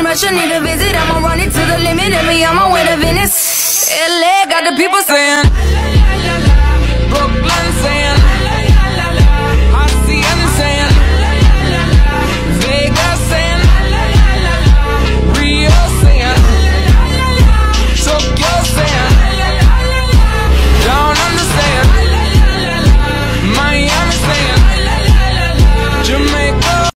in Russia, need a visit. I'ma run it to the limit and be on my way to Venice. LA got the people saying.